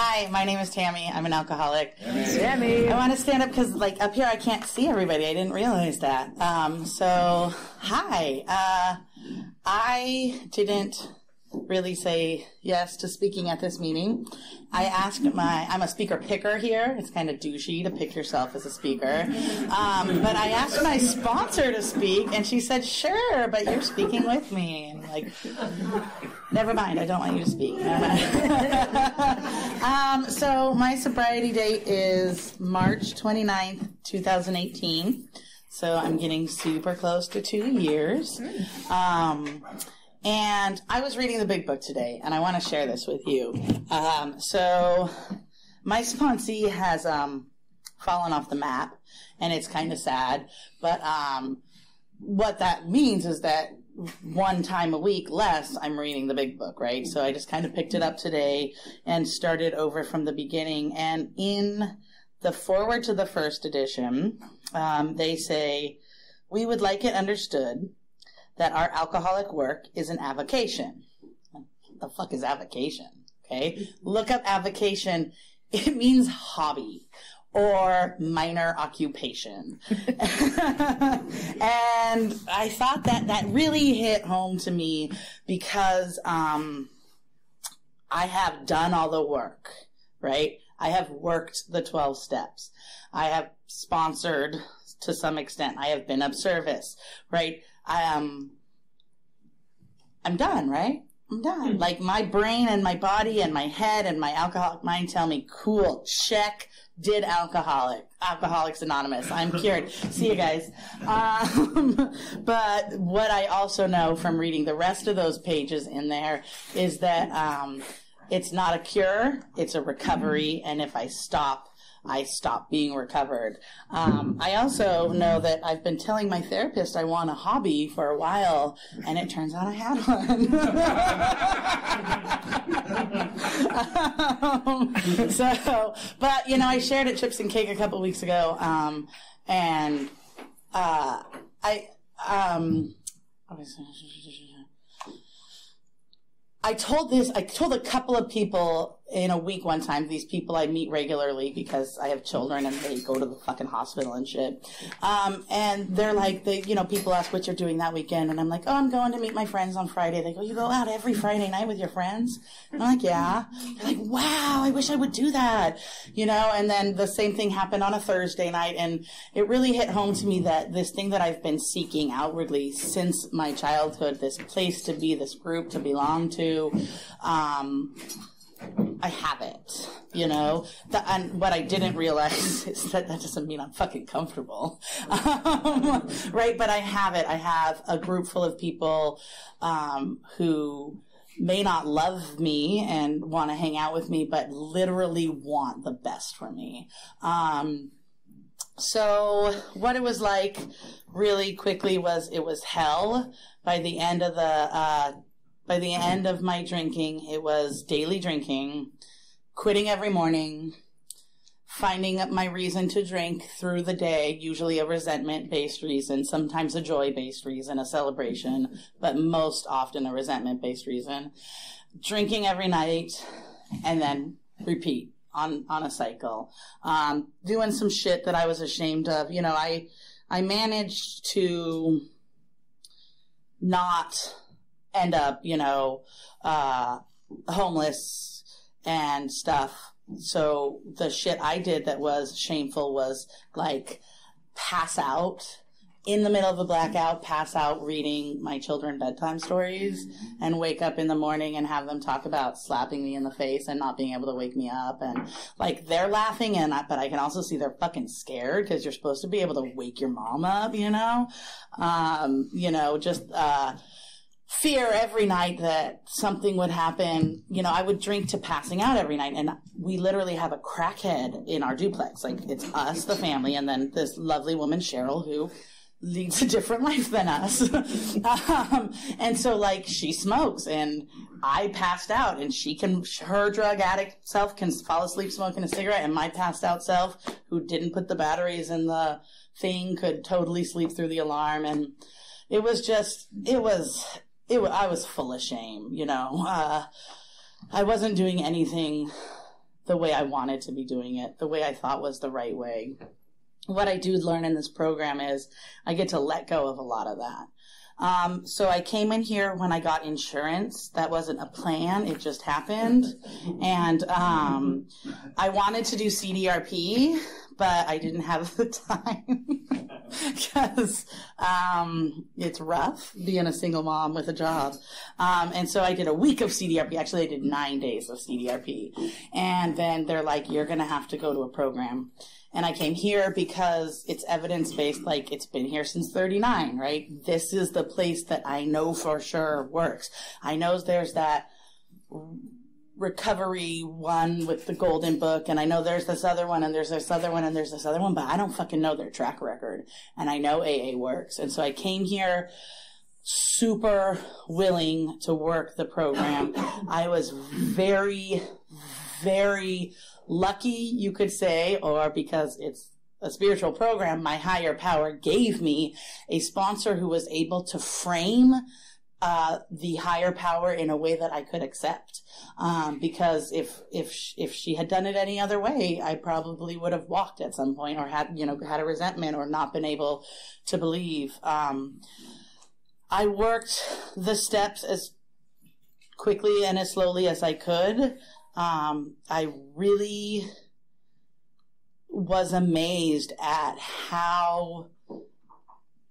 Hi, my name is Tammi. I'm an alcoholic. Tammi. I want to stand up because, like, up here I can't see everybody. I didn't realize that. Um, so, hi. Uh, I didn't really say yes to speaking at this meeting. I asked my, I'm a speaker picker here. It's kind of douchey to pick yourself as a speaker. Um, but I asked my sponsor to speak and she said, sure, but you're speaking with me. And like, never mind. I don't want you to speak. um, so my sobriety date is March 29th, 2018. So I'm getting super close to two years. Um, and I was reading the big book today, and I want to share this with you. Um, so, my sponsee has um, fallen off the map, and it's kind of sad. But um, what that means is that one time a week less, I'm reading the big book, right? So I just kind of picked it up today and started over from the beginning. And in the foreword to the first edition, um, they say, We would like it understood that our alcoholic work is an avocation. What the fuck is avocation? Okay. Look up avocation. It means hobby or minor occupation. and I thought that that really hit home to me because, um, I have done all the work, right? I have worked the 12 steps. I have sponsored to some extent. I have been of service, right? I am, I'm done, right? I'm done. Like my brain and my body and my head and my alcoholic mind tell me, cool, check, did alcoholic, Alcoholics Anonymous. I'm cured. See you guys. Um, but what I also know from reading the rest of those pages in there is that, um, it's not a cure, it's a recovery, and if I stop, I stop being recovered. Um, I also know that I've been telling my therapist I want a hobby for a while, and it turns out I had one. um, so, but you know, I shared at Chips and Cake a couple weeks ago, um, and uh, I. Um, I told this, I told a couple of people in a week one time, these people I meet regularly because I have children and they go to the fucking hospital and shit. Um, and they're like, they, you know, people ask what you're doing that weekend. And I'm like, oh, I'm going to meet my friends on Friday. They go, you go out every Friday night with your friends? I'm like, yeah. They're like, wow, I wish I would do that. You know, and then the same thing happened on a Thursday night. And it really hit home to me that this thing that I've been seeking outwardly since my childhood, this place to be, this group to belong to, um, I have it, you know. The, and what I didn't realize is that that doesn't mean I'm fucking comfortable, um, right? But I have it. I have a group full of people um, who may not love me and want to hang out with me, but literally want the best for me. Um, so what it was like really quickly was it was hell by the end of the uh, by the end of my drinking, it was daily drinking, quitting every morning, finding my reason to drink through the day, usually a resentment based reason, sometimes a joy based reason, a celebration, but most often a resentment based reason. Drinking every night and then repeat on, on a cycle. Um, doing some shit that I was ashamed of. You know, I, I managed to not end up, you know, uh, homeless and stuff. So the shit I did that was shameful was like pass out in the middle of a blackout, pass out reading my children bedtime stories and wake up in the morning and have them talk about slapping me in the face and not being able to wake me up. And like they're laughing and I, but I can also see they're fucking scared because you're supposed to be able to wake your mom up, you know? Um, you know, just, uh, fear every night that something would happen. You know, I would drink to passing out every night, and we literally have a crackhead in our duplex. Like it's us, the family, and then this lovely woman Cheryl who leads a different life than us. um, and so like she smokes and I passed out and she can, her drug addict self can fall asleep smoking a cigarette and my passed out self who didn't put the batteries in the thing could totally sleep through the alarm. And it was just, it was, it, I was full of shame, you know, uh, I wasn't doing anything the way I wanted to be doing it, the way I thought was the right way. What I do learn in this program is I get to let go of a lot of that. Um, so I came in here when I got insurance. That wasn't a plan; it just happened. And um, I wanted to do CDRP, but I didn't have the time because um, it's rough being a single mom with a job. Um, and so I did a week of CDRP. Actually, I did nine days of CDRP, and then they're like, "You're going to have to go to a program." And I came here because it's evidence based, like it's been here since 39, right? This is the place that I know for sure works. I know there's that recovery one with the golden book and I know there's this other one and there's this other one and there's this other one, but I don't fucking know their track record. And I know AA works. And so I came here super willing to work the program. I was very, very lucky, you could say, or because it's a spiritual program, my higher power gave me a sponsor who was able to frame uh, the higher power in a way that I could accept. Um, because if if if she had done it any other way, I probably would have walked at some point, or had you know had a resentment, or not been able to believe. Um, I worked the steps as quickly and as slowly as I could. Um, I really was amazed at how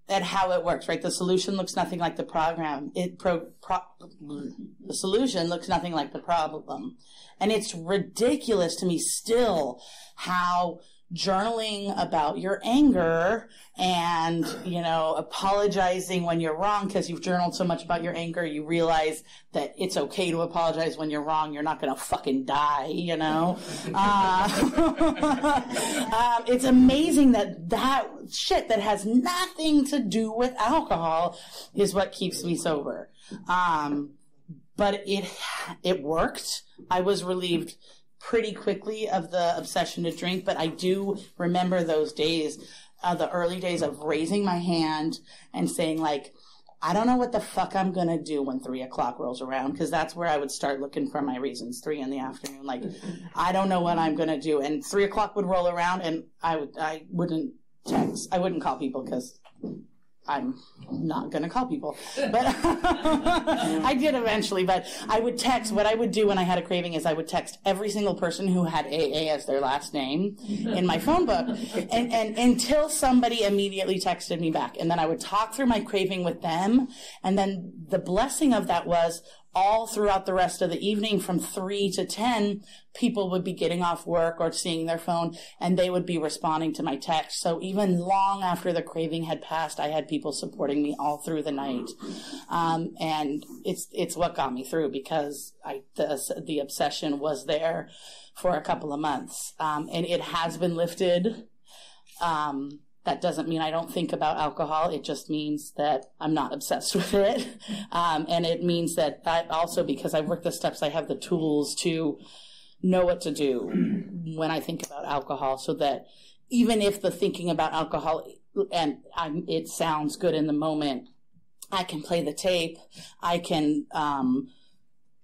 at how it works, right? The solution looks nothing like the program. It pro, pro, the solution looks nothing like the problem. And it's ridiculous to me still how journaling about your anger and, you know, apologizing when you're wrong because you've journaled so much about your anger, you realize that it's okay to apologize when you're wrong. You're not going to fucking die, you know? Uh, um, it's amazing that that shit that has nothing to do with alcohol is what keeps me sober. Um, but it, it worked. I was relieved pretty quickly of the obsession to drink, but I do remember those days, uh, the early days of raising my hand and saying like, I don't know what the fuck I'm gonna do when three o'clock rolls around because that's where I would start looking for my reasons. Three in the afternoon, like I don't know what I'm gonna do, and three o'clock would roll around, and I would I wouldn't text, I wouldn't call people because I'm not going to call people, but I did eventually. But I would text. What I would do when I had a craving is I would text every single person who had AA as their last name in my phone book, and, and until somebody immediately texted me back, and then I would talk through my craving with them, and then the blessing of that was all throughout the rest of the evening from 3 to 10 people would be getting off work or seeing their phone and they would be responding to my text. So even long after the craving had passed i had people supporting me all through the night. Um, and it's it's what got me through because i the, the obsession was there for a couple of months. Um, and it has been lifted. Um, that doesn't mean I don't think about alcohol. It just means that I'm not obsessed with it. Um, and it means that I also, because I work the steps, I have the tools to know what to do when I think about alcohol so that even if the thinking about alcohol and I'm, it sounds good in the moment, I can play the tape. I can, um,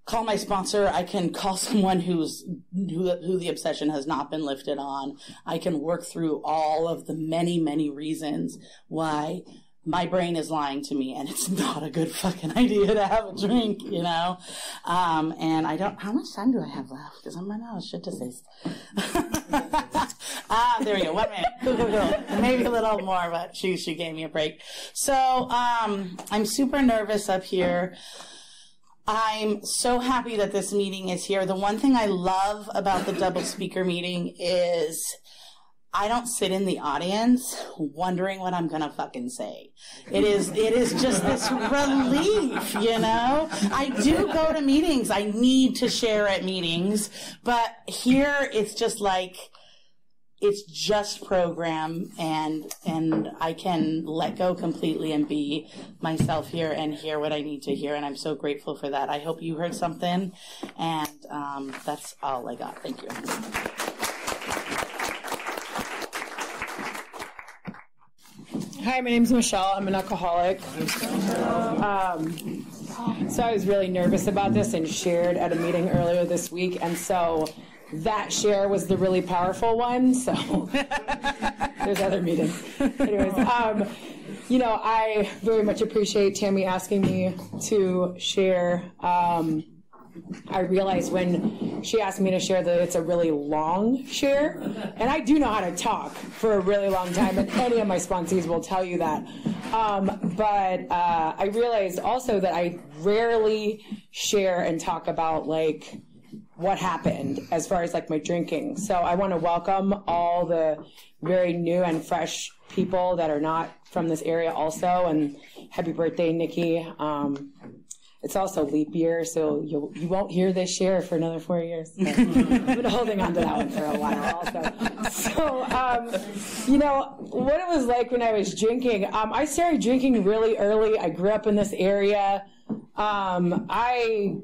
call my sponsor. I can call someone who's who, who the obsession has not been lifted on. I can work through all of the many, many reasons why my brain is lying to me and it's not a good fucking idea to have a drink, you know? Um, and I don't, how much time do I have left? Because I'm running out of shit to say. ah, there we go. One minute. Maybe a little more, but she, she gave me a break. So, um, I'm super nervous up here. I'm so happy that this meeting is here. The one thing I love about the double speaker meeting is I don't sit in the audience wondering what I'm gonna fucking say. It is, it is just this relief, you know? I do go to meetings. I need to share at meetings, but here it's just like, it's just program and and I can let go completely and be myself here and hear what I need to hear and I'm so grateful for that. I hope you heard something and um, that's all I got. Thank you. Hi, my name is Michelle. I'm an alcoholic. Um, so I was really nervous about this and shared at a meeting earlier this week, and so that share was the really powerful one. So there's other meetings. Anyways, um, you know, I very much appreciate Tammi asking me to share. Um, I realized when she asked me to share that it's a really long share, and I do know how to talk for a really long time, and any of my sponsees will tell you that. Um, but uh, I realized also that I rarely share and talk about like what happened as far as like my drinking. So I want to welcome all the very new and fresh people that are not from this area also, and happy birthday, Nikki. Um, it's also leap year, so you you won't hear this share for another four years. So I've been holding on to that one for a while, also. So, um, you know what it was like when I was drinking. Um, I started drinking really early. I grew up in this area. Um, I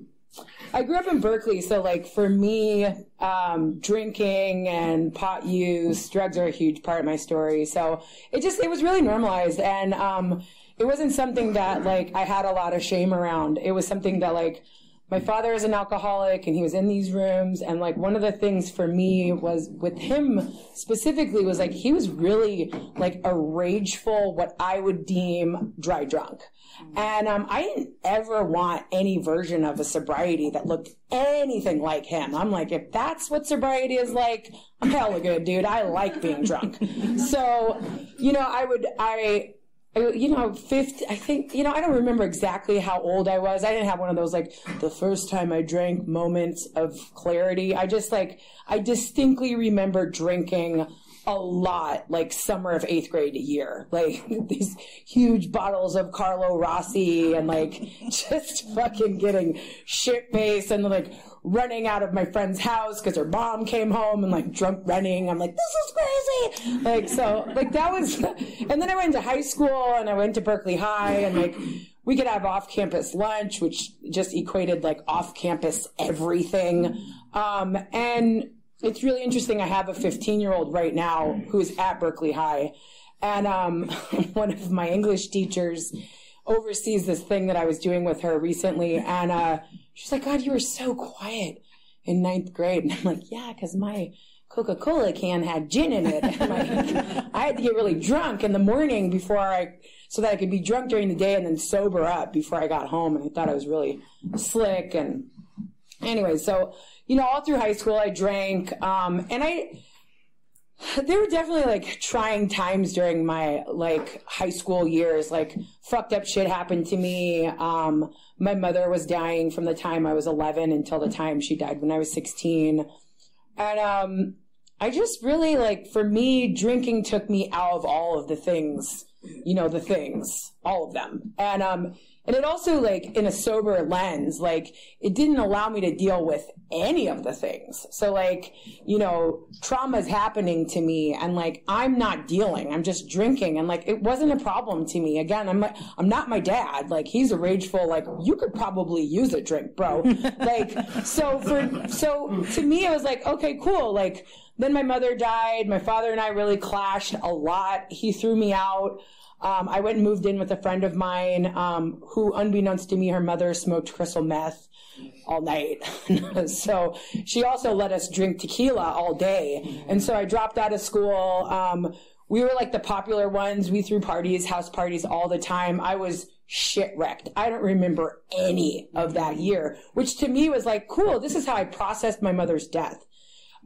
I grew up in Berkeley, so like for me, um, drinking and pot use, drugs are a huge part of my story. So it just it was really normalized, and um, it wasn't something that like I had a lot of shame around. It was something that like my father is an alcoholic and he was in these rooms and like one of the things for me was with him specifically was like he was really like a rageful what i would deem dry drunk and um, i didn't ever want any version of a sobriety that looked anything like him i'm like if that's what sobriety is like i'm hella good dude i like being drunk so you know i would i you know, 50, I think, you know, I don't remember exactly how old I was. I didn't have one of those, like, the first time I drank moments of clarity. I just, like, I distinctly remember drinking a lot, like summer of eighth grade a year, like these huge bottles of Carlo Rossi and like just fucking getting shit faced and like running out of my friend's house because her mom came home and like drunk running. I'm like, this is crazy. Like, so, like, that was, and then I went to high school and I went to Berkeley High and like, we could have off campus lunch, which just equated like off campus everything. Um, and it's really interesting. I have a 15 year old right now who's at Berkeley High. And um, one of my English teachers oversees this thing that I was doing with her recently. And uh, she's like, God, you were so quiet in ninth grade. And I'm like, yeah, because my Coca Cola can had gin in it. I had to get really drunk in the morning before I, so that I could be drunk during the day and then sober up before I got home. And I thought I was really slick. And anyway, so, you know, all through high school, I drank. Um, and I, there were definitely like trying times during my like high school years. Like fucked up shit happened to me. Um, my mother was dying from the time I was 11 until the time she died when I was 16. And, um, I just really like, for me, drinking took me out of all of the things, you know, the things, all of them. And, um, and it also like in a sober lens, like it didn't allow me to deal with any of the things. So like, you know, trauma is happening to me and like I'm not dealing. I'm just drinking and like it wasn't a problem to me. Again, I'm I'm not my dad. Like he's a rageful like you could probably use a drink, bro. like so for so to me it was like okay, cool. Like then my mother died. My father and I really clashed a lot. He threw me out. Um, I went and moved in with a friend of mine um, who, unbeknownst to me, her mother smoked crystal meth all night. so she also let us drink tequila all day. And so I dropped out of school. Um, we were like the popular ones. We threw parties, house parties all the time. I was shit wrecked. I don't remember any of that year, which to me was like, cool, this is how I processed my mother's death.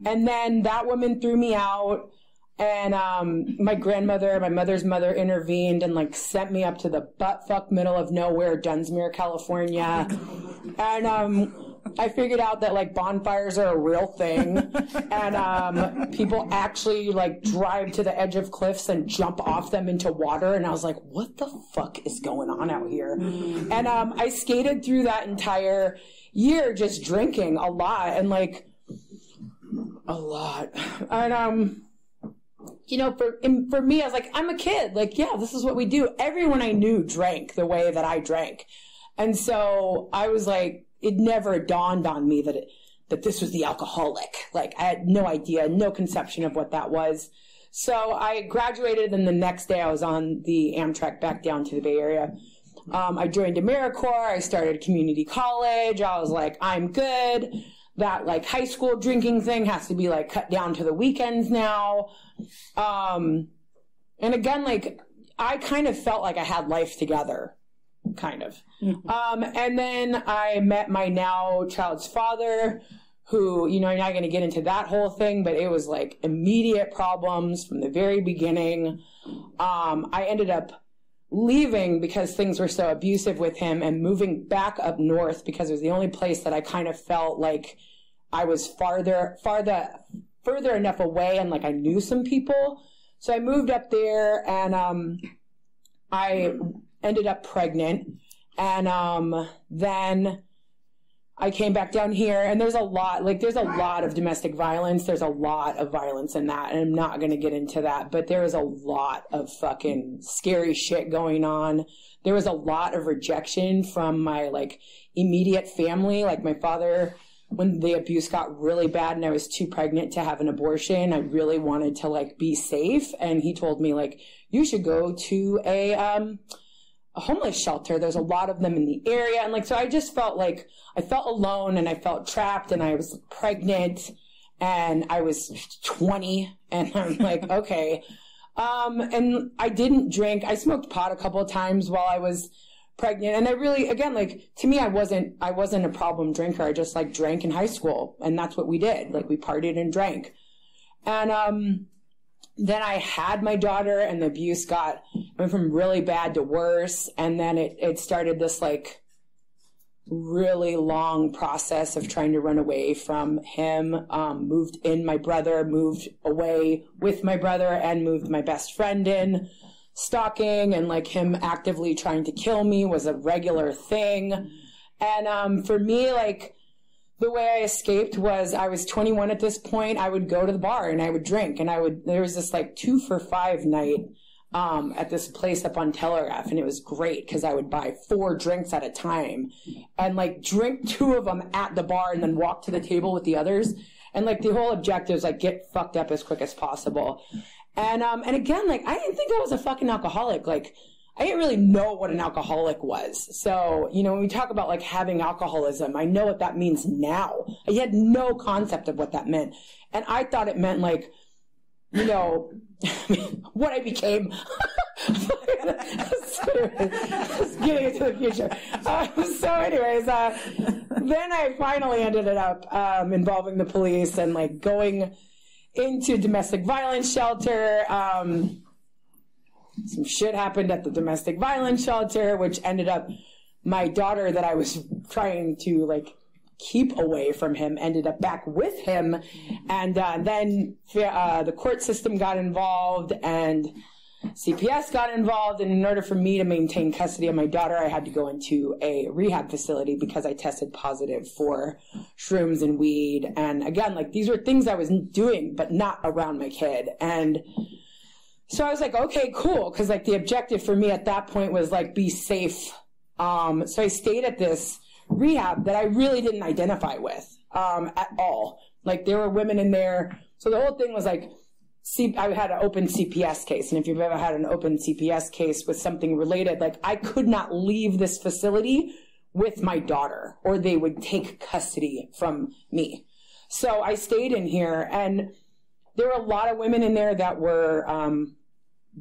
And then that woman threw me out and um, my grandmother, my mother's mother, intervened and like sent me up to the butt fuck middle of nowhere, Dunsmuir, California. And um, I figured out that like bonfires are a real thing, and um, people actually like drive to the edge of cliffs and jump off them into water. And I was like, what the fuck is going on out here? And um, I skated through that entire year just drinking a lot and like a lot, and um you know, for for me, I was like, I'm a kid. Like, yeah, this is what we do. Everyone I knew drank the way that I drank, and so I was like, it never dawned on me that it, that this was the alcoholic. Like, I had no idea, no conception of what that was. So I graduated, and the next day I was on the Amtrak back down to the Bay Area. Um, I joined AmeriCorps. I started community college. I was like, I'm good. That like high school drinking thing has to be like cut down to the weekends now. Um, and again, like I kind of felt like I had life together, kind of. Um, and then I met my now child's father, who, you know, I'm not going to get into that whole thing, but it was like immediate problems from the very beginning. Um, I ended up leaving because things were so abusive with him and moving back up north because it was the only place that I kind of felt like I was farther, farther, further enough away and like I knew some people. So I moved up there and, um, I ended up pregnant and, um, then I came back down here and there's a lot, like there's a lot of domestic violence. There's a lot of violence in that. And I'm not going to get into that, but there is a lot of fucking scary shit going on. There was a lot of rejection from my like immediate family. Like my father, when the abuse got really bad and I was too pregnant to have an abortion, I really wanted to like be safe. And he told me like, you should go to a, um, a homeless shelter. There's a lot of them in the area. And like, so I just felt like I felt alone and I felt trapped and I was pregnant and I was 20 and I'm like, okay. Um, and I didn't drink. I smoked pot a couple of times while I was pregnant. And I really, again, like to me, I wasn't, I wasn't a problem drinker. I just like drank in high school and that's what we did. Like we partied and drank. And, um, then I had my daughter and the abuse got went from really bad to worse. And then it, it started this like really long process of trying to run away from him. Um, moved in my brother, moved away with my brother and moved my best friend in. Stalking and like him actively trying to kill me was a regular thing. And, um, for me, like, the way I escaped was I was 21 at this point. I would go to the bar and I would drink and I would, there was this like two for five night, um, at this place up on Telegraph and it was great because I would buy four drinks at a time and like drink two of them at the bar and then walk to the table with the others. And like the whole objective is like get fucked up as quick as possible. And, um, and again, like I didn't think I was a fucking alcoholic. Like, I didn't really know what an alcoholic was. So, you know, when we talk about like having alcoholism, I know what that means now. I had no concept of what that meant. And I thought it meant like, you know, what I became. Just getting into the future. Uh, so, anyways, uh, then I finally ended it up um, involving the police and like going into domestic violence shelter. Um, some shit happened at the domestic violence shelter, which ended up my daughter that I was trying to like keep away from him ended up back with him. And uh, then uh, the court system got involved and CPS got involved. And in order for me to maintain custody of my daughter, I had to go into a rehab facility because I tested positive for shrooms and weed. And again, like these were things I was doing, but not around my kid. And so I was like, okay, cool. Cause like the objective for me at that point was like be safe. Um, so I stayed at this rehab that I really didn't identify with, um, at all. Like there were women in there. So the whole thing was like, I had an open CPS case. And if you've ever had an open CPS case with something related, like I could not leave this facility with my daughter or they would take custody from me. So I stayed in here and there were a lot of women in there that were um,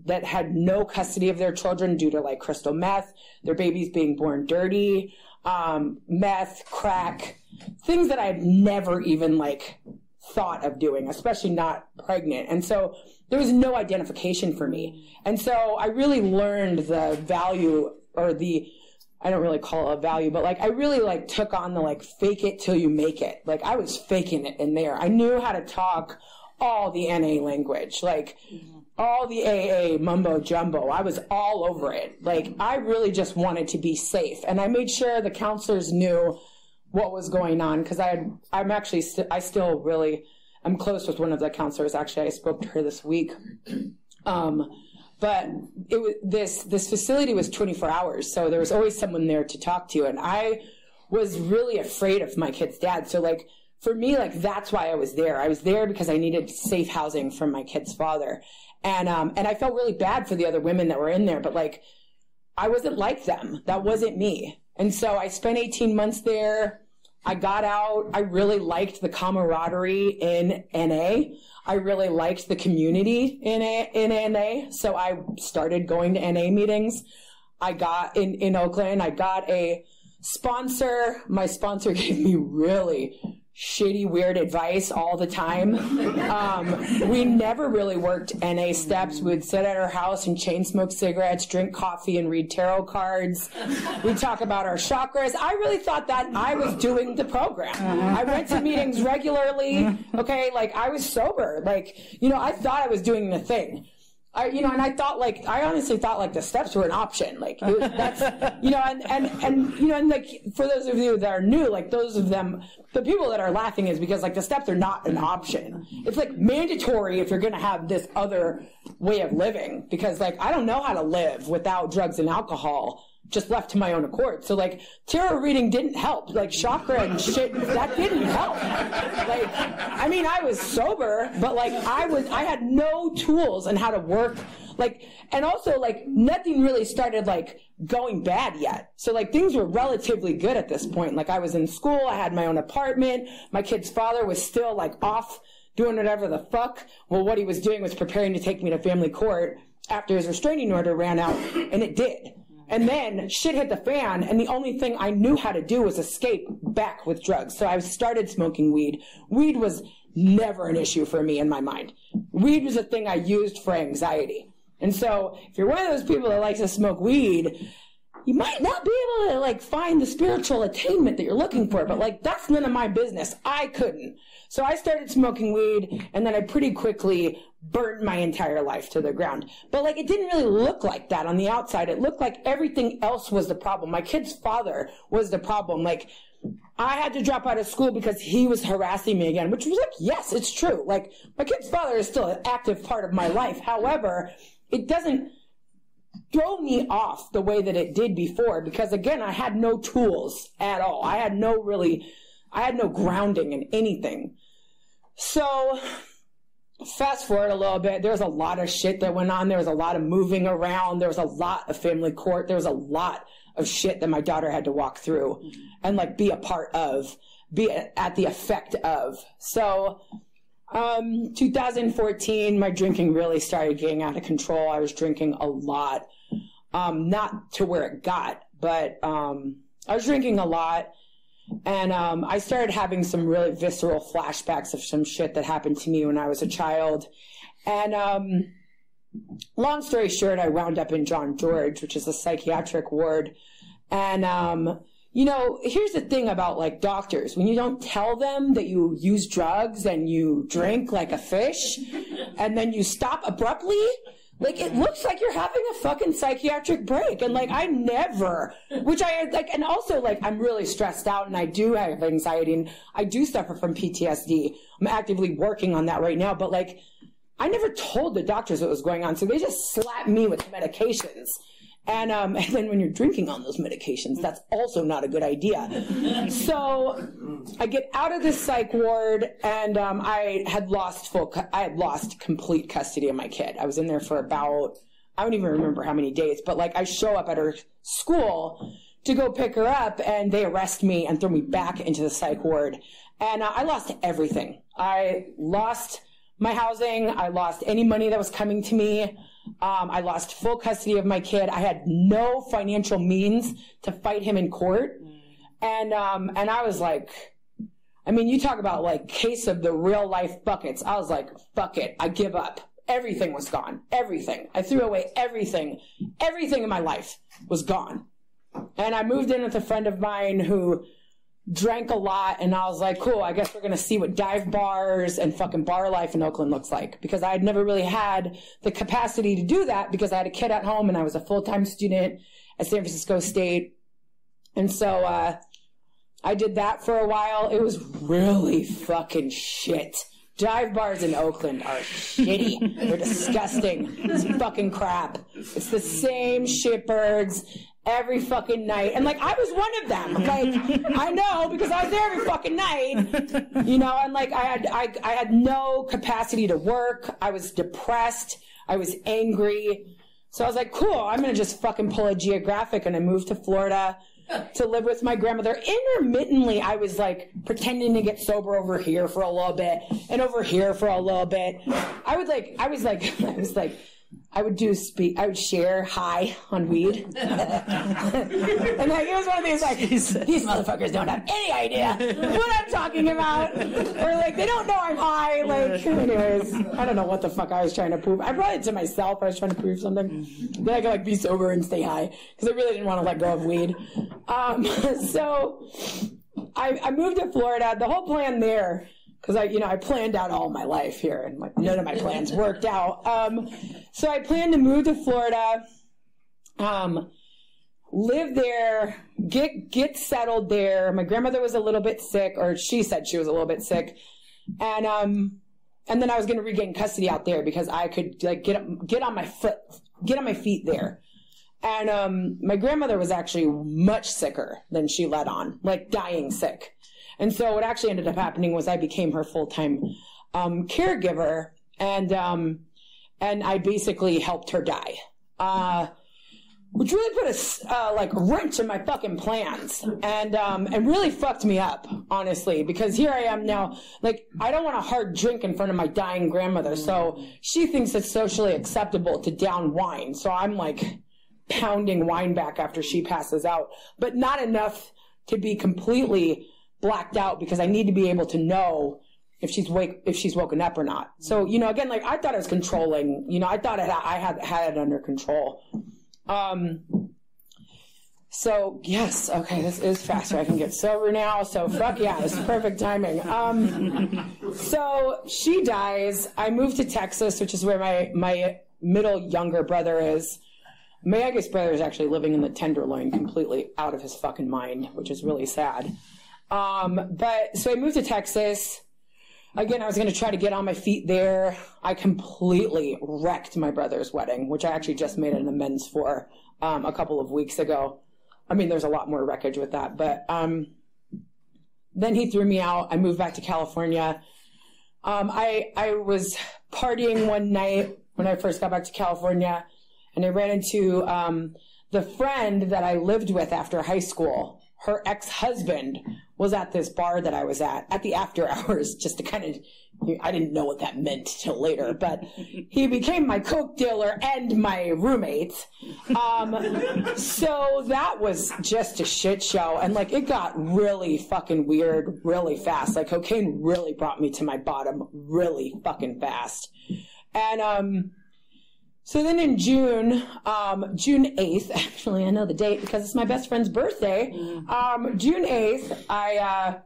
that had no custody of their children due to like crystal meth, their babies being born dirty, um, meth, crack, things that I've never even like thought of doing, especially not pregnant. And so there was no identification for me. And so I really learned the value or the I don't really call it a value, but like I really like took on the like fake it till you make it. Like I was faking it in there. I knew how to talk all the NA language, like mm-hmm. all the AA mumbo jumbo. I was all over it. Like I really just wanted to be safe, and I made sure the counselors knew what was going on because I had, I'm actually st- I still really I'm close with one of the counselors. Actually, I spoke to her this week. Um, but it was this this facility was 24 hours, so there was always someone there to talk to, and I was really afraid of my kid's dad. So like for me, like that's why I was there. I was there because I needed safe housing from my kid's father, and um, and I felt really bad for the other women that were in there, but like I wasn't like them. That wasn't me. And so I spent 18 months there. I got out. I really liked the camaraderie in NA. I really liked the community in, A, in NA. So I started going to NA meetings. I got in, in Oakland, I got a sponsor. My sponsor gave me really shitty, weird advice all the time. Um, we never really worked NA steps. We'd sit at our house and chain smoke cigarettes, drink coffee, and read tarot cards. We'd talk about our chakras. I really thought that I was doing the program. I went to meetings regularly. Okay, like I was sober. Like, you know, I thought I was doing the thing. I, you know, and I thought like, I honestly thought like the steps were an option. Like, was, that's, you know, and, and, and, you know, and like, for those of you that are new, like those of them, the people that are laughing is because like the steps are not an option. It's like mandatory if you're going to have this other way of living because like, I don't know how to live without drugs and alcohol just left to my own accord. So like tarot reading didn't help. Like chakra and shit, that didn't help. Like, I mean, I was sober, but like I was, I had no tools on how to work. Like, and also like nothing really started like going bad yet. So like things were relatively good at this point. Like I was in school, I had my own apartment, my kid's father was still like off doing whatever the fuck. Well, what he was doing was preparing to take me to family court after his restraining order ran out, and it did. And then shit hit the fan, and the only thing I knew how to do was escape back with drugs. So I started smoking weed. Weed was never an issue for me in my mind. Weed was a thing I used for anxiety. And so if you're one of those people that likes to smoke weed, you might not be able to like find the spiritual attainment that you're looking for, but like that's none of my business. I couldn't. So I started smoking weed and then I pretty quickly burned my entire life to the ground. But like it didn't really look like that on the outside. It looked like everything else was the problem. My kid's father was the problem. Like I had to drop out of school because he was harassing me again, which was like, yes, it's true. Like my kid's father is still an active part of my life. However, it doesn't throw me off the way that it did before because again, I had no tools at all. I had no really, I had no grounding in anything. So fast forward a little bit, there was a lot of shit that went on. There was a lot of moving around. There was a lot of family court. There was a lot of shit that my daughter had to walk through and like be a part of, be at the effect of. So um, 2014, my drinking really started getting out of control. I was drinking a lot, um, not to where it got, but um, I was drinking a lot. And um, I started having some really visceral flashbacks of some shit that happened to me when I was a child. And um, long story short, I wound up in John George, which is a psychiatric ward. And um, you know, here's the thing about like doctors. When you don't tell them that you use drugs and you drink like a fish and then you stop abruptly, like it looks like you're having a fucking psychiatric break. And like I never, which I like, and also like I'm really stressed out and I do have anxiety and I do suffer from PTSD. I'm actively working on that right now, but like I never told the doctors what was going on. So they just slapped me with medications and, um, and then when you're drinking on those medications, that's also not a good idea. So I get out of the psych ward and, um, I had lost full, I had lost complete custody of my kid. I was in there for about, I don't even remember how many days, but like I show up at her school to go pick her up and they arrest me and throw me back into the psych ward. And uh, I lost everything. I lost my housing. I lost any money that was coming to me. Um, I lost full custody of my kid. I had no financial means to fight him in court. And, um, and I was like, I mean, you talk about like case of the real life buckets. I was like, fuck it. I give up. Everything was gone. Everything. I threw away everything. Everything in my life was gone. And I moved in with a friend of mine who drank a lot and I was like, cool, I guess we're going to see what dive bars and fucking bar life in Oakland looks like because I had never really had the capacity to do that because I had a kid at home and I was a full-time student at San Francisco State. And so, uh, I did that for a while. It was really fucking shit. Dive bars in Oakland are shitty. They're disgusting. It's fucking crap. It's the same shitbirds every fucking night. And like I was one of them. Like I know because I was there every fucking night. You know, and like I had I I had no capacity to work. I was depressed. I was angry. So I was like, cool, I'm gonna just fucking pull a geographic and I moved to Florida to live with my grandmother. Intermittently, I was like pretending to get sober over here for a little bit and over here for a little bit. I would like, I was like, I was like, I would do speak. I would share high on weed, and like it was one of these like these motherfuckers don't have any idea what I'm talking about, or like they don't know I'm high. Like, anyways, I don't know what the fuck I was trying to prove. I brought it to myself. I was trying to prove something that I could like be sober and stay high because I really didn't want to let go of weed. Um, so I, I moved to Florida. The whole plan there because I, you know, I planned out all my life here, and like none of my plans worked out. Um, so I planned to move to Florida, um, live there, get get settled there. My grandmother was a little bit sick, or she said she was a little bit sick, and um, and then I was going to regain custody out there because I could like get get on my foot, get on my feet there. And um, my grandmother was actually much sicker than she let on, like dying sick. And so what actually ended up happening was I became her full time um, caregiver, and um, and I basically helped her die. Uh, which really put a uh, like wrench in my fucking plans and um, and really fucked me up honestly because here I am now like I don't want a hard drink in front of my dying grandmother. So she thinks it's socially acceptable to down wine. So I'm like pounding wine back after she passes out. But not enough to be completely blacked out because I need to be able to know if she's wake if she's woken up or not. So you know, again, like I thought I was controlling. You know, I thought I had had it under control. Um. So yes, okay, this is faster. I can get sober now. So fuck yeah, this is perfect timing. Um, so she dies. I move to Texas, which is where my my middle younger brother is. My youngest brother is actually living in the Tenderloin, completely out of his fucking mind, which is really sad. Um, but so I moved to Texas. Again, I was going to try to get on my feet there. I completely wrecked my brother's wedding, which I actually just made an amends for um, a couple of weeks ago. I mean, there's a lot more wreckage with that, but um, then he threw me out. I moved back to California. Um, I I was partying one night when I first got back to California, and I ran into um, the friend that I lived with after high school. Her ex husband was at this bar that I was at at the after hours just to kind of I didn't know what that meant till later, but he became my coke dealer and my roommate. Um, so that was just a shit show, and like it got really fucking weird really fast. Like cocaine really brought me to my bottom really fucking fast, and um. So then in June, um, June 8th, actually, I know the date because it's my best friend's birthday. Um, June 8th, I, uh,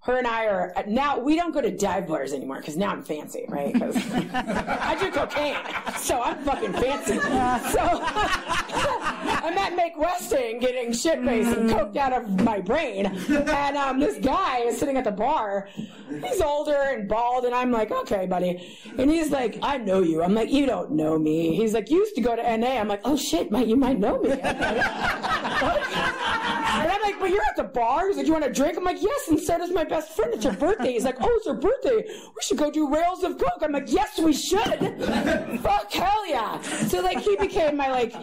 her and I are now we don't go to dive bars anymore because now I'm fancy, right? Because I do cocaine, so I'm fucking fancy. So I'm at Make Westing getting shit faced and coked out of my brain, and um, this guy is sitting at the bar. He's older and bald, and I'm like, okay, buddy, and he's like, I know you. I'm like, you don't know me. He's like, you used to go to NA. I'm like, oh shit, you might know me. and I'm like, but you're at the bar. He's like, you want a drink? I'm like, yes, and so does my best friend. It's her birthday. He's like, oh, it's her birthday. We should go do rails of coke. I'm like, yes, we should. Fuck, hell yeah. So like, he became my like,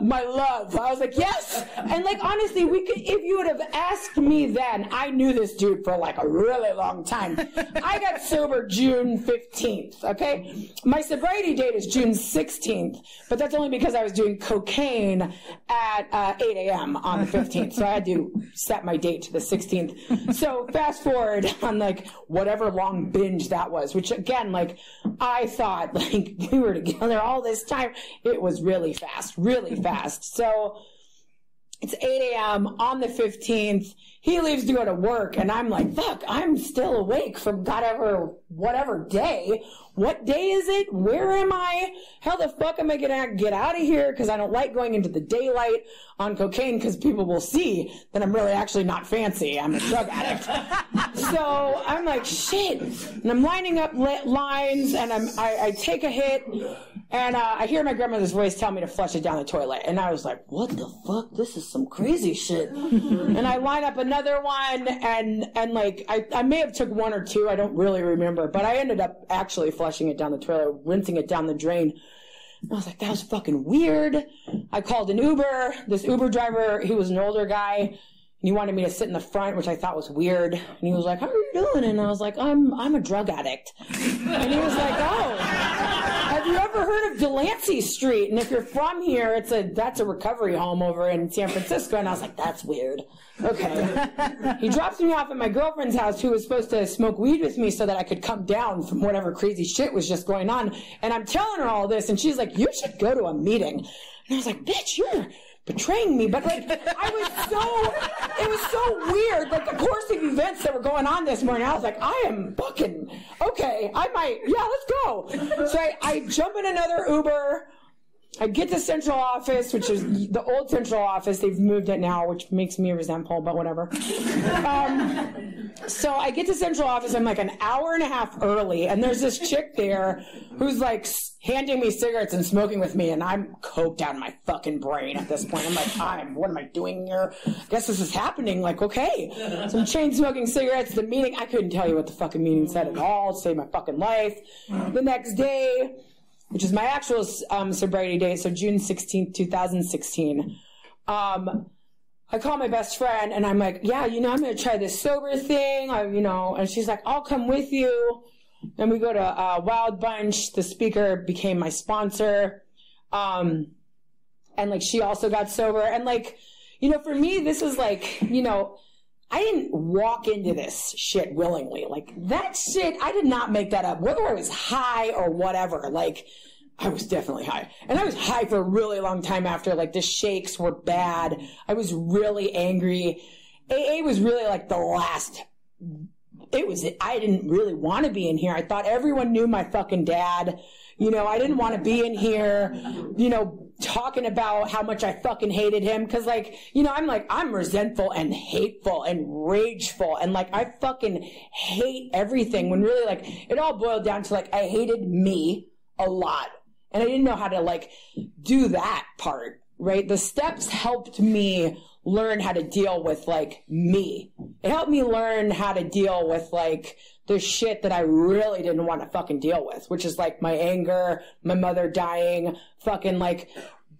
my love. I was like, yes. And like, honestly, we could, if you would have asked me then, I knew this dude for like a really long time. I got sober June 15th. Okay. My sobriety date is June 16th, but that's only because I was doing cocaine at uh, 8 a.m. on the 15th. So I had to set my date to the 16th. So fast forward on like whatever long binge that was, which again, like I thought like we were together all this time. It was really fast, really fast. So It's 8 a.m. on the 15th. He leaves to go to work, and I'm like, fuck, I'm still awake from whatever, whatever day. What day is it? Where am I? How the fuck am I gonna get out of here? Because I don't like going into the daylight on cocaine because people will see that I'm really actually not fancy. I'm a drug addict. so I'm like, shit. And I'm lining up lines, and I'm, I, I take a hit, and uh, I hear my grandmother's voice tell me to flush it down the toilet. And I was like, what the fuck? This is some crazy shit. and I line up another one, and and like I, I may have took one or two. I don't really remember, but I ended up actually flushing it down the toilet, rinsing it down the drain. I was like, that was fucking weird. I called an Uber. This Uber driver, he was an older guy, and he wanted me to sit in the front, which I thought was weird. And he was like, "How are you doing?" And I was like, "I'm I'm a drug addict." And he was like, "Oh, have you ever heard of Delancey Street? And if you're from here, it's a that's a recovery home over in San Francisco." And I was like, "That's weird." Okay. he drops me off at my girlfriend's house who was supposed to smoke weed with me so that I could come down from whatever crazy shit was just going on. And I'm telling her all this and she's like, you should go to a meeting. And I was like, bitch, you're betraying me. But like, I was so, it was so weird. Like the course of events that were going on this morning, I was like, I am fucking, okay, I might, yeah, let's go. So I, I jump in another Uber. I get to central office, which is the old central office. They've moved it now, which makes me resentful, but whatever. Um, so I get to central office. I'm like an hour and a half early, and there's this chick there who's like handing me cigarettes and smoking with me, and I'm coked out of my fucking brain at this point. I'm like, I'm, what am I doing here? I guess this is happening. Like, okay. So I'm chain smoking cigarettes. The meeting, I couldn't tell you what the fucking meeting said at all. to save my fucking life. The next day, which is my actual um, sobriety date, so June 16th, 2016. Um, I call my best friend and I'm like, yeah, you know, I'm going to try this sober thing, I, you know, and she's like, I'll come with you. And we go to uh, Wild Bunch. The speaker became my sponsor. Um, and like, she also got sober. And like, you know, for me, this is like, you know, I didn't walk into this shit willingly. Like that shit, I did not make that up. Whether I was high or whatever, like I was definitely high. And I was high for a really long time after, like the shakes were bad. I was really angry. AA was really like the last it was I didn't really want to be in here. I thought everyone knew my fucking dad. You know, I didn't want to be in here, you know, talking about how much I fucking hated him. Cause like, you know, I'm like, I'm resentful and hateful and rageful. And like, I fucking hate everything when really like, it all boiled down to like, I hated me a lot. And I didn't know how to like do that part, right? The steps helped me learn how to deal with like me. It helped me learn how to deal with like the shit that I really didn't want to fucking deal with, which is like my anger, my mother dying, fucking like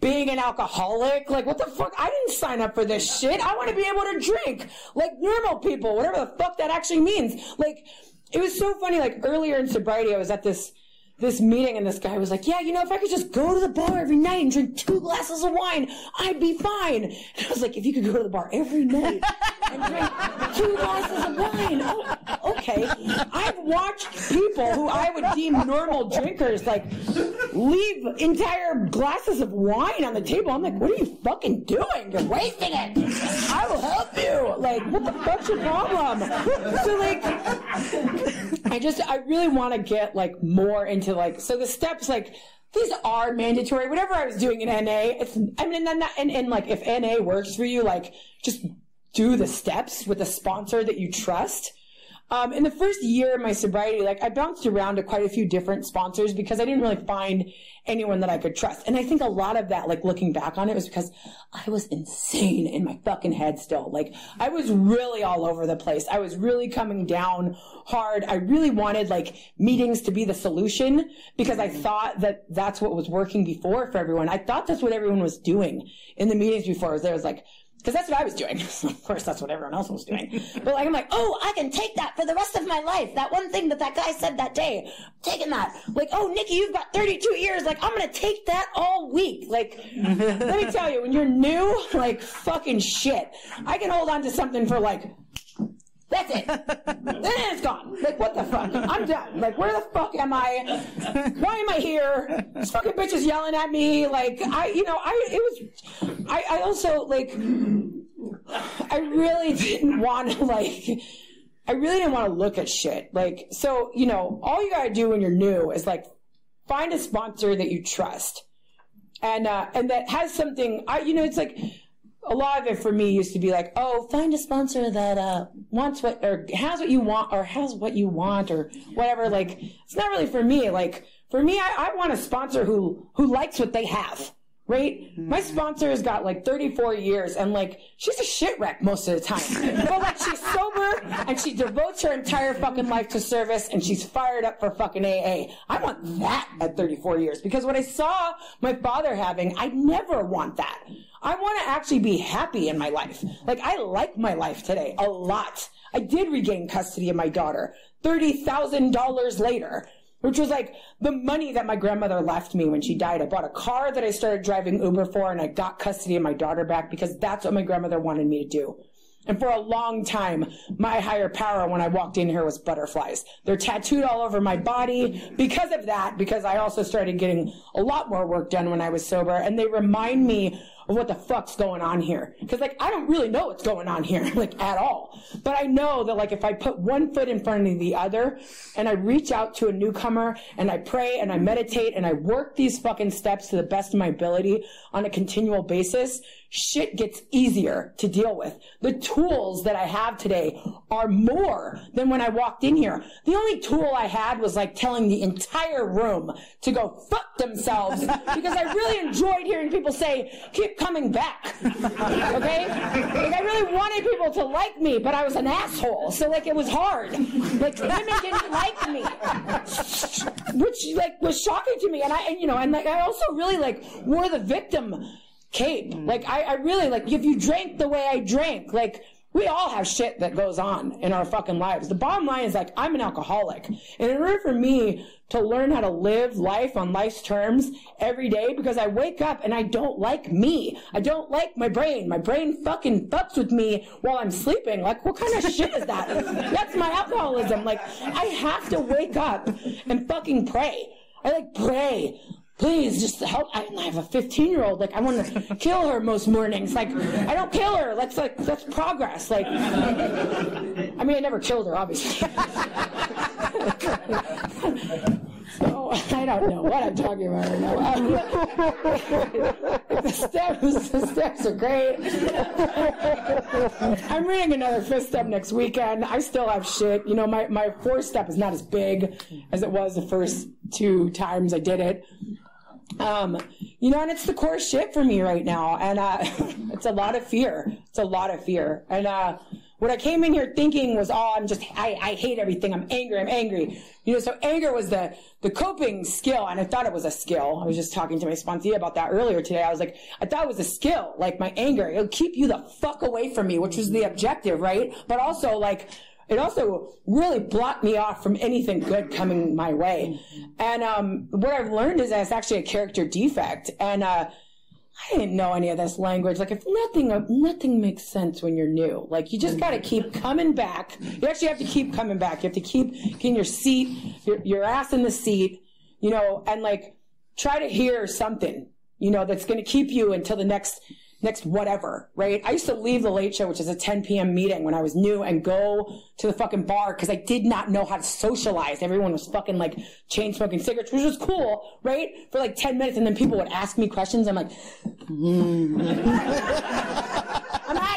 being an alcoholic. Like, what the fuck? I didn't sign up for this shit. I want to be able to drink like normal people, whatever the fuck that actually means. Like, it was so funny. Like, earlier in sobriety, I was at this this meeting and this guy was like, yeah, you know, if I could just go to the bar every night and drink two glasses of wine, I'd be fine. And I was like, if you could go to the bar every night and drink two glasses of wine, oh, okay. I've watched people who I would deem normal drinkers like leave entire glasses of wine on the table. I'm like, what are you fucking doing? You're wasting it. I will help you. Like, what the fuck's your problem? So like, I just, I really want to get like more into like, so the steps, like, these are mandatory. Whatever I was doing in NA, it's, I mean, and, and, and like, if NA works for you, like, just do the steps with a sponsor that you trust. Um, in the first year of my sobriety, like I bounced around to quite a few different sponsors because I didn't really find anyone that I could trust. And I think a lot of that, like looking back on it, was because I was insane in my fucking head still. Like I was really all over the place. I was really coming down hard. I really wanted like meetings to be the solution because I thought that that's what was working before for everyone. I thought that's what everyone was doing in the meetings before. There was like because that's what I was doing. of course, that's what everyone else was doing. But like, I'm like, oh, I can take that for the rest of my life. That one thing that that guy said that day, I'm taking that. Like, oh, Nikki, you've got 32 years. Like, I'm gonna take that all week. Like, let me tell you, when you're new, like fucking shit, I can hold on to something for like That's it. then it's gone. Like, what the fuck? I'm done. Like, where the fuck am I? Why am I here? This fucking bitch is yelling at me. Like, I, you know, I, it was, I, I also, like, I really didn't want to, like, I really didn't want to look at shit. Like, so, you know, all you gotta do when you're new is, like, find a sponsor that you trust. And, uh, and that has something, I, you know, it's like, a lot of it for me used to be like, oh, find a sponsor that uh, wants what or has what you want or has what you want or whatever. Like, it's not really for me. Like, for me, I, I want a sponsor who who likes what they have. Right? Mm-hmm. My sponsor has got like 34 years and like she's a shit wreck most of the time. but like she's sober and she devotes her entire fucking life to service and she's fired up for fucking AA. I want that at 34 years because what I saw my father having, I never want that. I want to actually be happy in my life. Like, I like my life today a lot. I did regain custody of my daughter $30,000 later, which was like the money that my grandmother left me when she died. I bought a car that I started driving Uber for and I got custody of my daughter back because that's what my grandmother wanted me to do. And for a long time, my higher power when I walked in here was butterflies. They're tattooed all over my body because of that, because I also started getting a lot more work done when I was sober. And they remind me of what the fuck's going on here. Cause like, I don't really know what's going on here, like at all. But I know that like if I put one foot in front of the other and I reach out to a newcomer and I pray and I meditate and I work these fucking steps to the best of my ability on a continual basis, shit gets easier to deal with. The tools that I have today are more than when I walked in here. The only tool I had was like telling the entire room to go fuck themselves because I really enjoyed hearing people say, keep coming back. okay? Like I really wanted people to like me, but I was an asshole. So like it was hard. Like women didn't like me. Which like was shocking to me. And I, and, you know, and like I also really like wore the victim cape. Like I, I really like if you drank the way I drank, like we all have shit that goes on in our fucking lives. The bottom line is like, I'm an alcoholic. And in order for me to learn how to live life on life's terms every day, because I wake up and I don't like me. I don't like my brain. My brain fucking fucks with me while I'm sleeping. Like, what kind of shit is that? That's my alcoholism. Like, I have to wake up and fucking pray. I like pray please just help. I, I have a 15 year old. Like, I want to kill her most mornings. Like, I don't kill her. That's like, that's progress. Like, I mean, I never killed her, obviously. so, I don't know what I'm talking about right now. Um, the steps, the steps are great. I'm reading another fifth step next weekend. I still have shit. You know, my, my fourth step is not as big as it was the first two times I did it. Um, you know, and it's the core shit for me right now. And, uh, it's a lot of fear. It's a lot of fear. And, uh, what I came in here thinking was, oh, I'm just, I, I hate everything. I'm angry. I'm angry. You know, so anger was the, the coping skill. And I thought it was a skill. I was just talking to my sponsee about that earlier today. I was like, I thought it was a skill, like my anger. It'll keep you the fuck away from me, which was the objective, right? But also like, it also really blocked me off from anything good coming my way. And um, what I've learned is that it's actually a character defect. And uh, I didn't know any of this language. Like, if nothing, uh, nothing makes sense when you're new. Like, you just got to keep coming back. You actually have to keep coming back. You have to keep getting your seat, your, your ass in the seat, you know, and like try to hear something, you know, that's going to keep you until the next next whatever, right? I used to leave the late show, which is a 10 p.m. meeting when I was new and go to the fucking bar because I did not know how to socialize. Everyone was fucking like chain smoking cigarettes, which was cool, right? For like 10 minutes. And then people would ask me questions. I'm like, mm.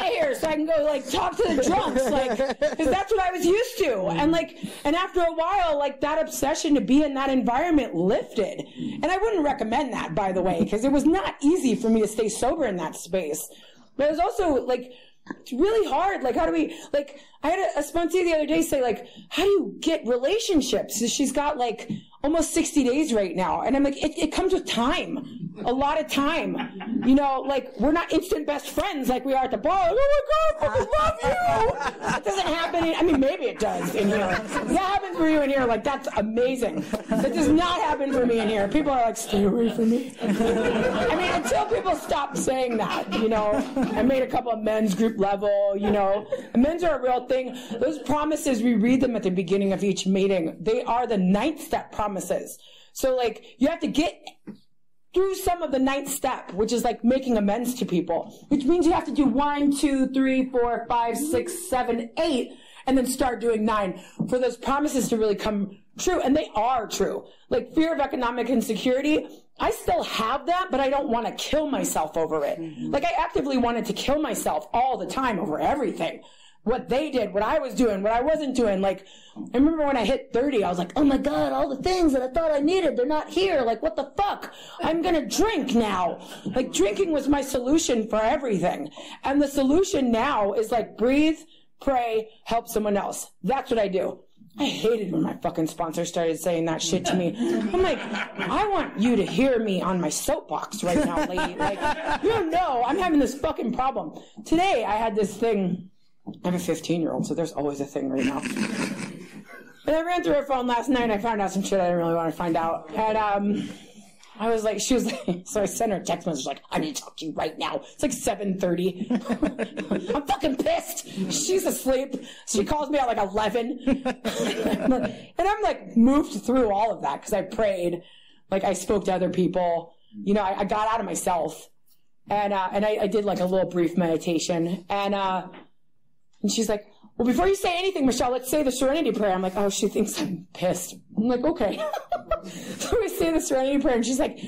Here so I can go like talk to the drunks, like, because that's what I was used to. And like, and after a while, like that obsession to be in that environment lifted. And I wouldn't recommend that, by the way, because it was not easy for me to stay sober in that space. But it was also like, it's really hard. Like, how do we, like, I had a, a sponsee the other day say, like, how do you get relationships? She's got like almost 60 days right now. And I'm like, it, it comes with time, a lot of time. You know, like we're not instant best friends like we are at the bar. Like, oh my god, I love you. That doesn't happen. In, I mean, maybe it does in here. That happens for you in here. Like that's amazing. That does not happen for me in here. People are like, stay away from me. I mean, until people stop saying that, you know. I made a couple of men's group level. You know, men's are a real thing. Those promises we read them at the beginning of each meeting. They are the ninth step promises. So like you have to get through some of the ninth step, which is like making amends to people, which means you have to do one, two, three, four, five, six, seven, eight, and then start doing nine for those promises to really come true. And they are true. Like fear of economic insecurity, I still have that, but I don't want to kill myself over it. Mm-hmm. Like I actively wanted to kill myself all the time over everything what they did, what I was doing, what I wasn't doing. Like, I remember when I hit 30, I was like, oh my God, all the things that I thought I needed, they're not here. Like, what the fuck? I'm gonna drink now. Like, drinking was my solution for everything. And the solution now is like, breathe, pray, help someone else. That's what I do. I hated when my fucking sponsor started saying that shit to me. I'm like, I want you to hear me on my soapbox right now, lady. Like, you know, I'm having this fucking problem. Today, I had this thing I have a 15 year old, so there's always a thing right now. And I ran through her phone last night and I found out some shit I didn't really want to find out. And um, I was like, she was like, so I sent her a text message like, I need to talk to you right now. It's like 7.30. I'm fucking pissed. She's asleep. She calls me at like 11. and I'm like moved through all of that because I prayed. Like I spoke to other people. You know, I, I got out of myself. And, uh, and I, I, did like a little brief meditation. And, uh, and she's like, well, before you say anything, Michelle, let's say the serenity prayer. I'm like, oh, she thinks I'm pissed. I'm like, okay. so we say the serenity prayer and she's like,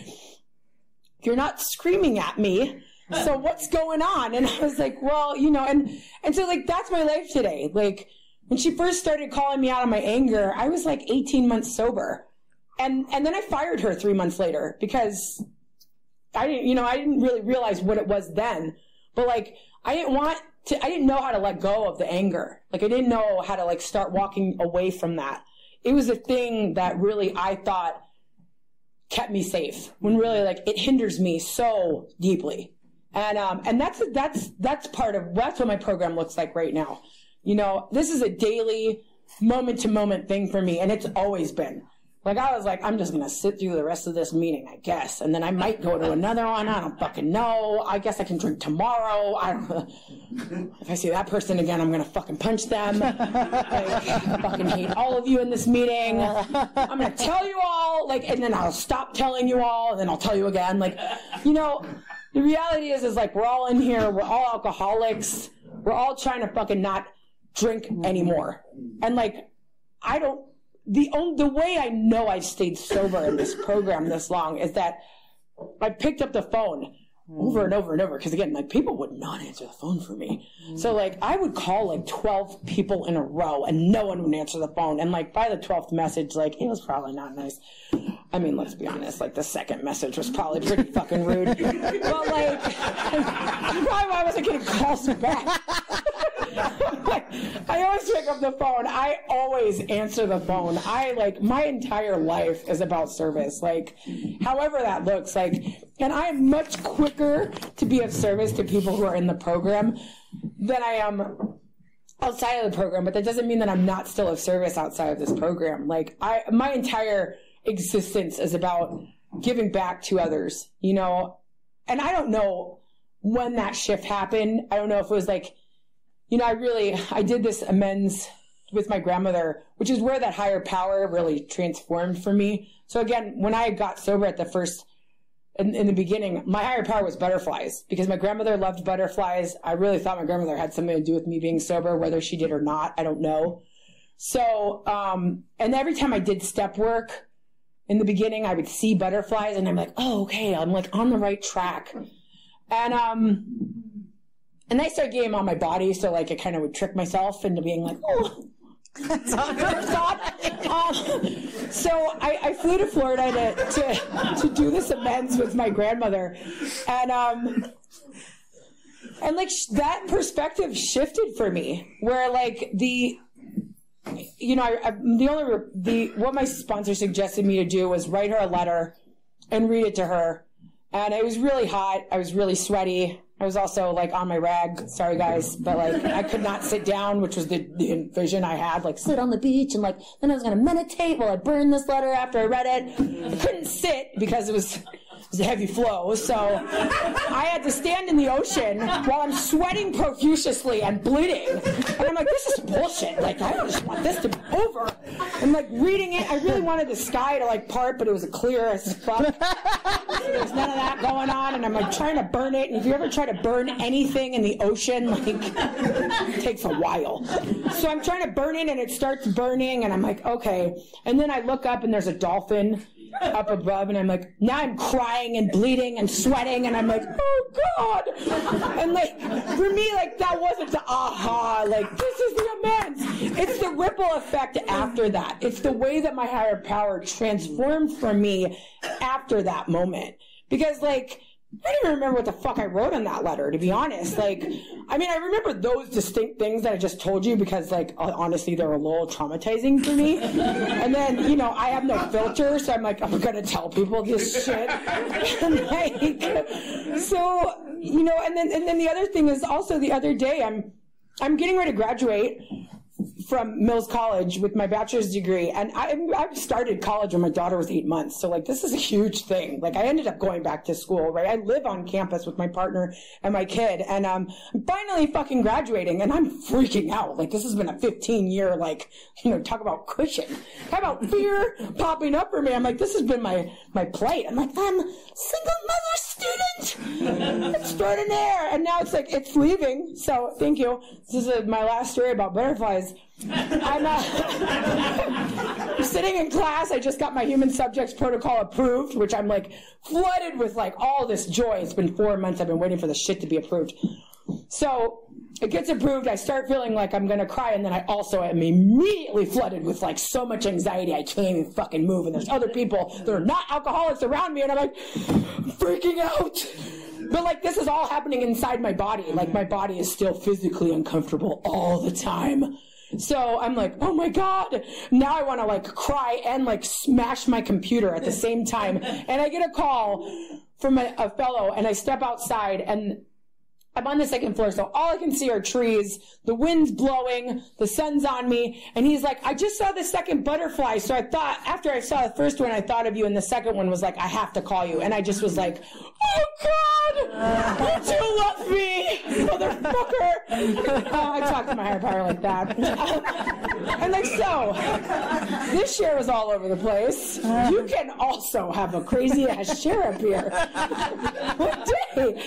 you're not screaming at me. So what's going on? And I was like, well, you know, and, and so like, that's my life today. Like, when she first started calling me out on my anger, I was like 18 months sober. And, and then I fired her three months later because I didn't, you know, I didn't really realize what it was then. But like, I didn't want to, I didn't know how to let go of the anger. Like I didn't know how to like start walking away from that. It was a thing that really I thought kept me safe when really like it hinders me so deeply. And, um, and that's, that's, that's part of, that's what my program looks like right now. You know, this is a daily moment to moment thing for me and it's always been. Like I was like, I'm just gonna sit through the rest of this meeting, I guess, and then I might go to another one. I don't fucking know. I guess I can drink tomorrow. I don't. If I see that person again, I'm gonna fucking punch them. Like, I fucking hate all of you in this meeting. I'm gonna tell you all, like, and then I'll stop telling you all, and then I'll tell you again. Like, you know, the reality is, is like we're all in here. We're all alcoholics. We're all trying to fucking not drink anymore, and like, I don't the only, the way I know I've stayed sober in this program this long is that I picked up the phone over and over and over because again like people would not answer the phone for me. So like i would call like 12 people in a row and no one would answer the phone. And like by the 12th message like it was probably not nice. I mean let's be honest like the second message was probably pretty fucking rude. But like probably why i wasn't getting calls back I always pick up the phone. I always answer the phone. I like my entire life is about service. Like, however that looks. Like, and I'm much quicker to be of service to people who are in the program than I am outside of the program. But that doesn't mean that I'm not still of service outside of this program. Like, I, my entire existence is about giving back to others, you know? And I don't know when that shift happened. I don't know if it was like, you know, I really, I did this amends with my grandmother, which is where that higher power really transformed for me. So again, when I got sober at the first in, in, the beginning, my higher power was butterflies because my grandmother loved butterflies. I really thought my grandmother had something to do with me being sober, whether she did or not, I don't know. So, um, and every time I did step work in the beginning, I would see butterflies and I'm like, oh, okay, I'm like on the right track. And, um, and I started getting on my body, so like I kind of would trick myself into being like, oh, um, so I, I, flew to Florida to, to, to do this amends with my grandmother, and um, and like that perspective shifted for me, where like the you know, I, I, the only the what my sponsor suggested me to do was write her a letter and read it to her, and it was really hot. I was really sweaty. I was also like on my rag. Sorry guys, but like I could not sit down, which was the, the vision I had. Like sit on the beach and like then I was gonna meditate while I burned this letter after I read it. I couldn't sit because it was it was a heavy flow. So I had to stand in the ocean while I'm sweating profusely and bleeding. And I'm like, this is bullshit. Like, I just want this to be over. I'm like reading it. I really wanted the sky to like part, but it was clear as fuck. There's none of that going on. And I'm like trying to burn it. And if you ever try to burn anything in the ocean, like, it takes a while. So I'm trying to burn it and it starts burning. And I'm like, okay. And then I look up and there's a dolphin up above and I'm like, now I'm crying and bleeding and sweating and I'm like, oh God. And like, for me, like that wasn't the aha, like this is the immense. It's the ripple effect after that. It's the way that my higher power transformed for me after that moment. Because like, I don't even remember what the fuck I wrote in that letter, to be honest. Like, I mean, I remember those distinct things that I just told you because, like, uh, honestly, they were a little traumatizing for me. And then, you know, I have no filter, so I'm like, I'm gonna tell people this shit. and like, so, you know, and then, and then the other thing is also the other day, I'm, I'm getting ready to graduate from Mills College with my bachelor's degree. And I, I started college when my daughter was eight months. So like, this is a huge thing. Like I ended up going back to school, right? I live on campus with my partner and my kid. And, um, I'm finally fucking graduating and I'm freaking out. Like this has been a 15 year, like, you know, talk about cushion. Talk about fear popping up for me. I'm like, this has been my, my plight. I'm like, I'm single mother student extraordinaire. And now it's like, it's leaving. So thank you. This is a, my last story about butterflies. I'm, uh, I'm sitting in class. I just got my human subjects protocol approved, which I'm like flooded with like all this joy. It's been four months. I've been waiting for the shit to be approved. So it gets approved. I start feeling like I'm gonna cry, and then I also am immediately flooded with like so much anxiety. I can't even fucking move, and there's other people that are not alcoholics around me, and I'm like freaking out. But like this is all happening inside my body. Like my body is still physically uncomfortable all the time. So I'm like, oh my God. Now I want to like cry and like smash my computer at the same time. And I get a call from a, a fellow and I step outside and I'm on the second floor, so all I can see are trees. The wind's blowing, the sun's on me, and he's like, I just saw the second butterfly, so I thought, after I saw the first one, I thought of you, and the second one was like, I have to call you. And I just was like, oh God, you do love me, motherfucker. Uh, I talk to my higher power like that. and like, so, this share is all over the place. You can also have a crazy ass share up here. One day,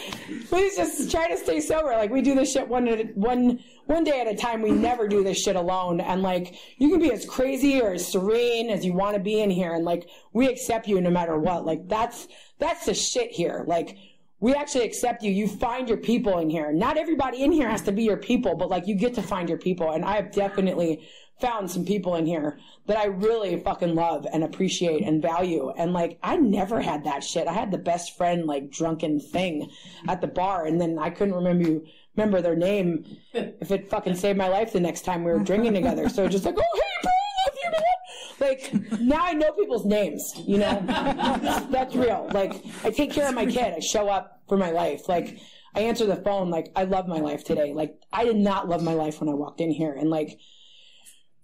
please just try to stay sober. Like we do this shit one at one one day at a time. We never do this shit alone. And like you can be as crazy or as serene as you want to be in here, and like we accept you no matter what. Like that's that's the shit here. Like we actually accept you. You find your people in here. Not everybody in here has to be your people, but like you get to find your people. And I have definitely found some people in here that I really fucking love and appreciate and value. And like, I never had that shit. I had the best friend, like drunken thing at the bar. And then I couldn't remember you, remember their name if it fucking saved my life the next time we were drinking together. So just like, oh, hey, bro, I love you, man. Like now I know people's names, you know, that's real. Like I take care of my kid. I show up for my life. Like I answer the phone. Like I love my life today. Like I did not love my life when I walked in here. And like,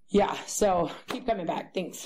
yeah, so keep coming back. Thanks.